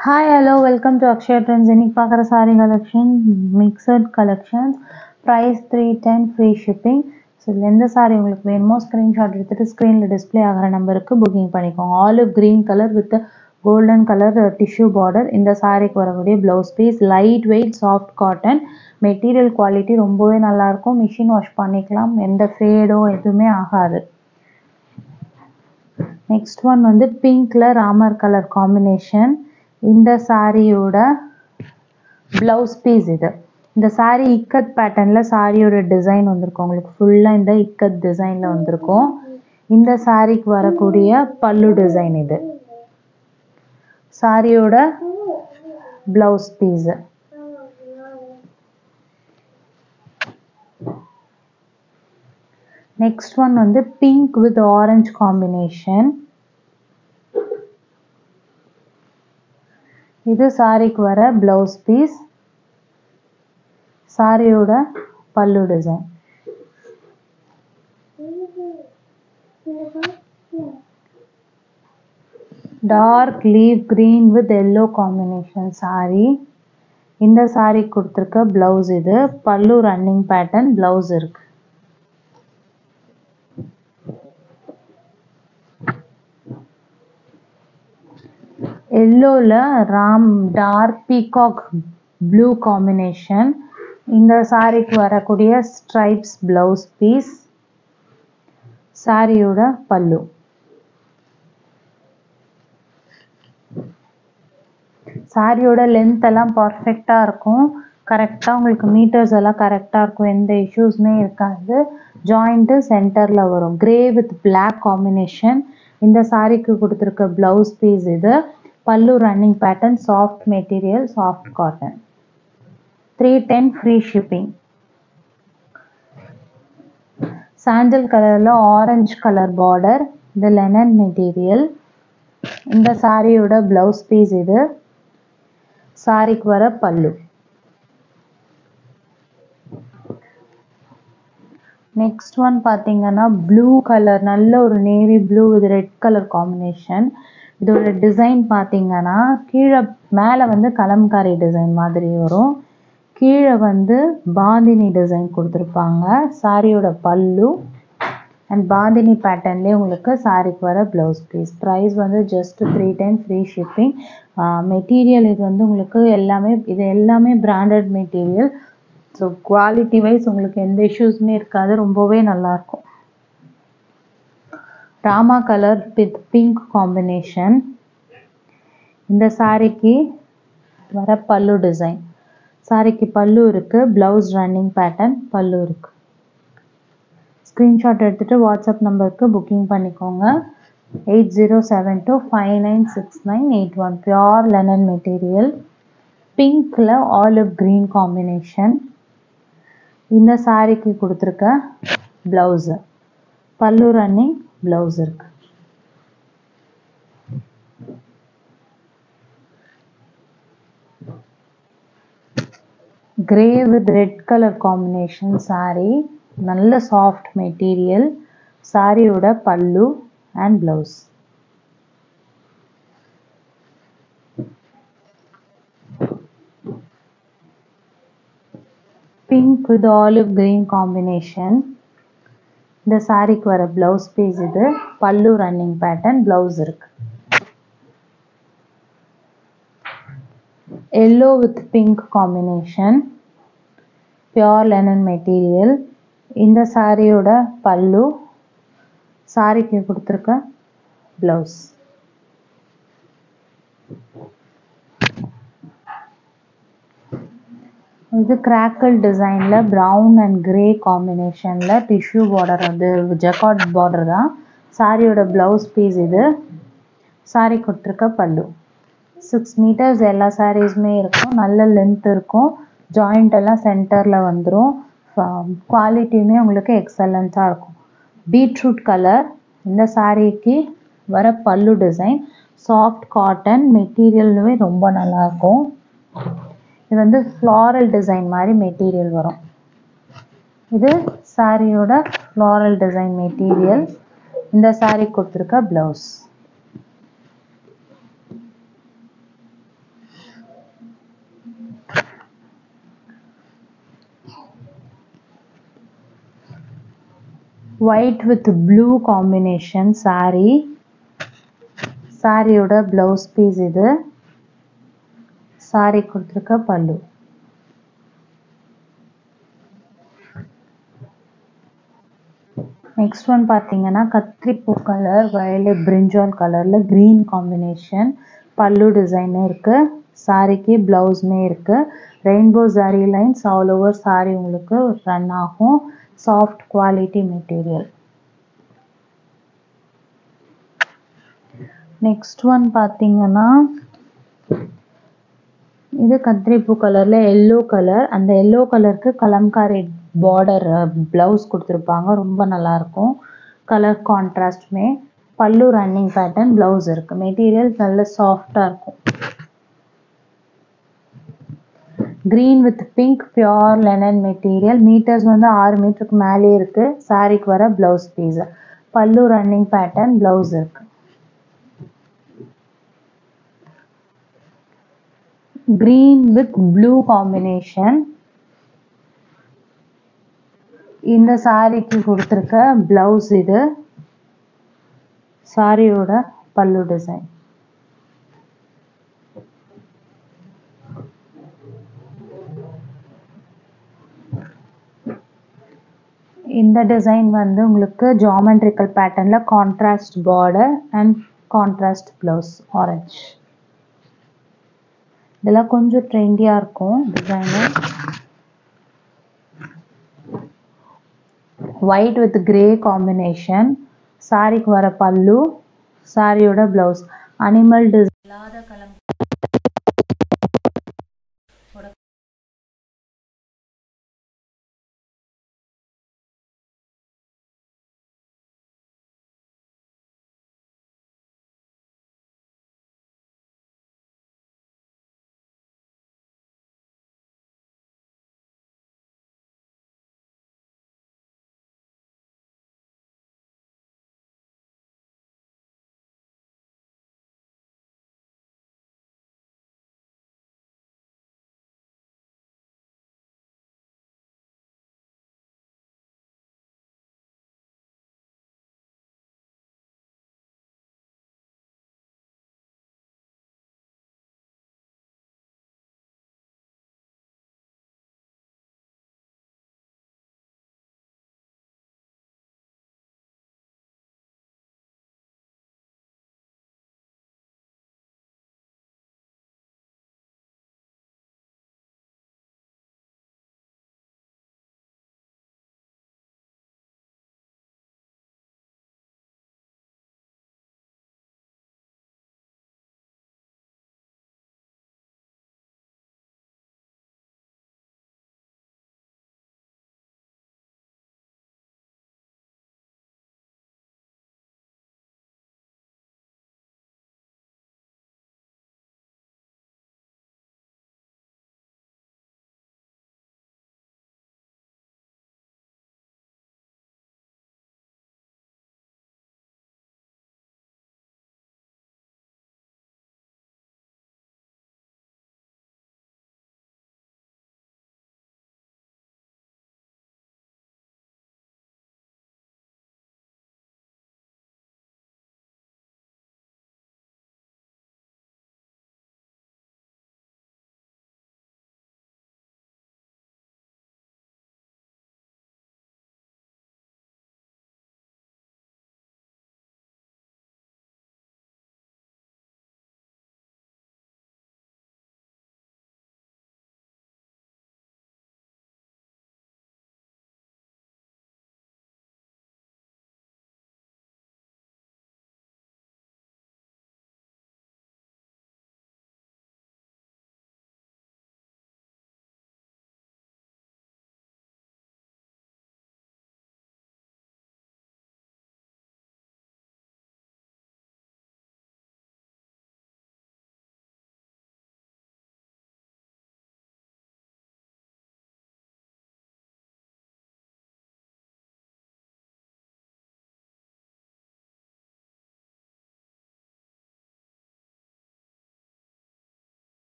Hi hello welcome to Akshaya Trends இன்னைக்கு பார்க்குற sari collection mixed collections price three ten free shipping so இதில் எந்த சாரீ உங்களுக்கு வேணுமோ ஸ்க்ரீன்ஷாட் எடுத்துகிட்டு ஸ்க்ரீனில் டிஸ்ப்ளே ஆகிற நம்பருக்கு புக்கிங் பண்ணிக்கோங்க olive green colour with golden colour tissue border இந்த சாரீக்கு வரக்கூடிய blouse piece light weight soft cotton material quality ரொம்பவே நல்லாயிருக்கும். மிஷின் வாஷ் பண்ணிக்கலாம். எந்த ஃபேடோ எதுவுமே ஆகாது. நெக்ஸ்ட் ஒன் வந்து பிங்க்கில் ராமர் கலர் காம்பினேஷன் இந்த சாரியோட ப்ளவுஸ் பீஸ் இது. இந்த சாரீ இக்கத் பேட்டர்னில் சாரியோட டிசைன் வந்திருக்கும். உங்களுக்கு ஃபுல்லாக இந்த இக்கத் டிசைனில் வந்திருக்கும். இந்த சாரிக்கு வரக்கூடிய பல்லு டிசைன் இது. சாரியோட ப்ளவுஸ் பீஸு நெக்ஸ்ட் ஒன் வந்து பிங்க் வித் ஆரஞ்சு காம்பினேஷன் இது சாரிக்கு வர ப்ளவுஸ் பீஸ் சாரியோட pallu design dark leaf green with yellow combination sari இந்த சாரி கொடுத்துருக்க ப்ளவுஸ் இது. பல்லு ரன்னிங் பேட்டர்ன் ப்ளவுஸ் இருக்கு. எல்லோவில் ராம் டார்க் பீகாக் ப்ளூ காம்பினேஷன் இந்த சாரிக்கு வரக்கூடிய ஸ்ட்ரைப்ஸ் ப்ளவுஸ் பீஸ் சாரியோட பல்லு. சாரியோட லென்த் எல்லாம் பர்ஃபெக்டாக இருக்கும். கரெக்டாக உங்களுக்கு மீட்டர்ஸ் எல்லாம் கரெக்டாக இருக்கும். எந்த இஷ்யூஸுமே இருக்காது. ஜாயிண்ட்டு சென்டரில் வரும். கிரே வித் பிளாக் காம்பினேஷன் இந்த சாரிக்கு கொடுத்துருக்க ப்ளவுஸ் பீஸ் இது. Pallu running pattern soft material soft cotton three ten free shipping sandal கலரில் ஆரஞ்சு கலர் பார்டர் இது லெனன் மெட்டீரியல் இந்த சாரியோட ப்ளவுஸ் பீஸ் இது. சாரிக்கு வர பல்லு. நெக்ஸ்ட் ஒன் பார்த்தீங்கன்னா ப்ளூ கலர் நல்ல ஒரு navy blue with red colour combination இதோட டிசைன் பார்த்தீங்கன்னா கீழே மேலே வந்து கலம்காரி டிசைன் மாதிரி வரும். கீழே வந்து பாந்தினி டிசைன் கொடுத்துருப்பாங்க. சாரியோட பல்லு. அண்ட் பாந்தினி பேட்டர்ன்லேயே உங்களுக்கு சாரிக்கு வர ப்ளவுஸ் பீஸ் ப்ரைஸ் வந்து just three time free shipping material இது வந்து உங்களுக்கு எல்லாமே இது எல்லாமே branded material so quality wise உங்களுக்கு எந்த இஷ்யூஸுமே இருக்காது. ரொம்பவே நல்லாயிருக்கும் Rama colour with pink combination இந்த சாரிக்கு வர பல்லு டிசைன் சாரிக்கு பல்லு இருக்குது ப்ளவுஸ் ரன்னிங் பேட்டர்ன் பல்லு இருக்குது ஸ்க்ரீன்ஷாட் எடுத்துகிட்டு வாட்ஸ்அப் நம்பருக்கு புக்கிங் பண்ணிக்கோங்க. Eight zero seven two five nine six nine eight one pure linen material பிங்க்கில் ஆலிவ் க்ரீன் காம்பினேஷன் இந்த சாரிக்கு கொடுத்துருக்க ப்ளவுஸு பல்லு ரன்னிங் ப்ளவுஸ் இருக்கு. Grey with red colour combination sari நல்ல சாஃப்ட் மெட்டீரியல் சாரியோட pallu and blouse pink with olive green combination இந்த சாரிக்கு வர ப்ளவுஸ் பீஸ் இது. பல்லு ரன்னிங் பேட்டர்ன் ப்ளவுஸ் இருக்கு. Yellow with pink combination pure linen material இந்த சாரியோட பல்லு சாரிக்கு கொடுத்துருக்க ப்ளவுஸ் இது கிராக்கல் டிசைனில் ப்ரௌன் அண்ட் கிரே காம்பினேஷனில் டிஷ்யூ பார்டர் வந்து ஜெக்கார்ட் பார்டர் தான். சாரியோட ப்ளவுஸ் பீஸ் இது. சாரி கொடுத்துருக்க பல்லு. சிக்ஸ் மீட்டர்ஸ் எல்லா சாரீஸுமே இருக்கும். நல்ல லென்த் இருக்கும். ஜாயிண்ட் எல்லாம் சென்டரில் வந்துடும் குவாலிட்டியுமே உங்களுக்கு எக்ஸலண்ட்டாக இருக்கும். பீட்ரூட் கலர் இந்த சாரீக்கு வர பல்லு டிசைன் சாஃப்ட் காட்டன் மெட்டீரியலுமே ரொம்ப நல்லாயிருக்கும் இது வந்து ஃப்ளாரல் டிசைன் மாதிரி மெட்டீரியல் வரும். இது சாரியோட ஃப்ளாரல் டிசைன் மெட்டீரியல் இந்த சாரி கொடுத்துருக்க blouse white with blue combination sari சாரியோட ப்ளவுஸ் பீஸ் இது. சாரி கொடுத்துருக்க பல்லு. நெக்ஸ்ட் ஒன் பார்த்தீங்கன்னா கத்திரிப்பூ கலர் வயலட் பிரிஞ்சால் கலரில் க்ரீன் காம்பினேஷன் பல்லு டிசைனும் இருக்குது சாரிக்கு ப்ளவுஸுமே இருக்குது rainbow sari lines all over sari உங்களுக்கு ரன் ஆகும். Soft quality material next one பார்த்தீங்கன்னா இது கத்திரிப்பூ கலர்ல எல்லோ கலர் அந்த எல்லோ கலருக்கு கலம்காரி பார்டர் ப்ளவுஸ் கொடுத்துருப்பாங்க. ரொம்ப நல்லா இருக்கும். கலர் கான்ட்ராஸ்ட்மே பல்லு ரன்னிங் பேட்டர்ன் ப்ளவுஸ் இருக்கு. மெட்டீரியல் நல்ல சாஃப்டா இருக்கும். Green with pink pure linen material metres வந்து ஆறு மீட்டருக்கு மேலே இருக்கு. சாரிக்கு வர blouse piece pallu running pattern blouse இருக்கு. Green with blue combination. இந்த சாரிக்கு கொடுத்துருக்க பிளவுஸ் இது. சாரியோட பல்லு டிசைன் இந்த டிசைன் வந்து உங்களுக்கு ஜாமெண்ட்ரிக்கல் பேட்டர்னில் contrast border and contrast blouse orange இதெல்லாம் கொஞ்சம் ட்ரெண்டியாக இருக்கும் design white with grey combination சாரிக்கு வர பல்லு சாரியோட ப்ளவுஸ் அனிமல் டிசைன் இல்லாத கலம்